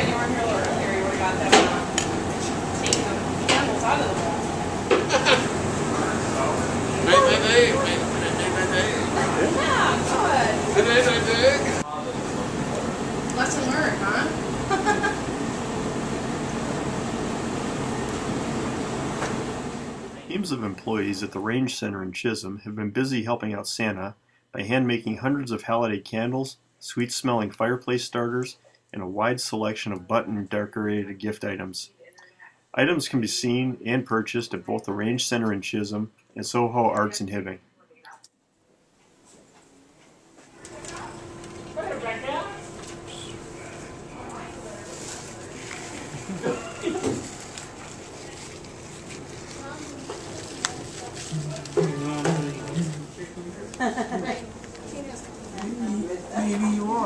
bet you weren't here a little earlier, you would've got them, uh, taking the candles out of the wall. Lesson learned, huh? Teams of employees at the Range Center in Chisholm have been busy helping out Santa by hand making hundreds of holiday candles, sweet smelling fireplace starters, and a wide selection of button decorated gift items. Items can be seen and purchased at both the Range Center in Chisholm and Soho Arts in Hibbing. Maybe